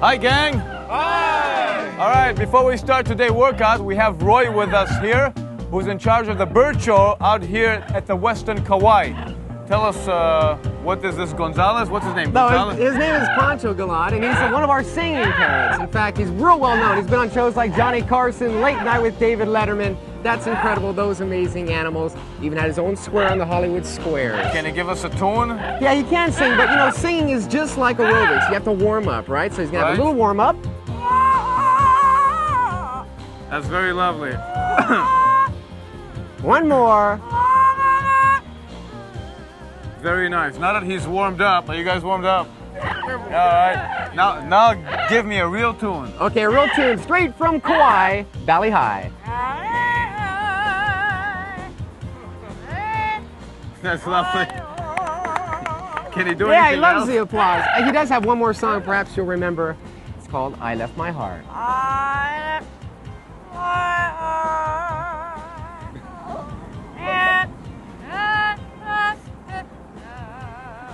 Hi, gang. Hi. All right, before we start today's workout, we have Roy with us here, who's in charge of the bird show out here at the Westin Kauai. Tell us, uh, what is this Gonzalez? What's his name? No, his, his name is Poncho Gilad, and he's one of our singing parents. In fact, he's real well known. He's been on shows like Johnny Carson, Late Night with David Letterman. That's incredible, those amazing animals. Even had his own square on the Hollywood Squares. Can he give us a tune? Yeah, he can sing, but you know, singing is just like aerobics. You have to warm up, right? So he's gonna have a little warm up. That's very lovely. One more. Very nice. Now that he's warmed up, are you guys warmed up? All right. Now, now give me a real tune. Okay, a real tune straight from Kauai, Bali Ha'i. That's lovely. Can he do Yeah, he loves else? the applause. And he does have one more song, perhaps you'll remember. It's called I Left My Heart.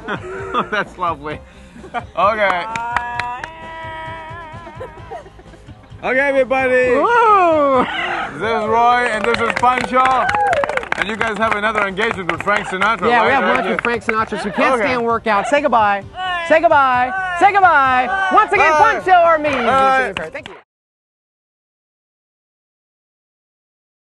That's lovely. Okay. Okay, everybody. Woo! This is Roy and this is Poncho. And you guys have another engagement with Frank Sinatra. Yeah, right? we have Right? lunch with Frank Sinatra, so we can't Okay. stand workout. Say goodbye. Say goodbye. Say goodbye. Once again, Bye. Poncho or me. Bye. Thank you.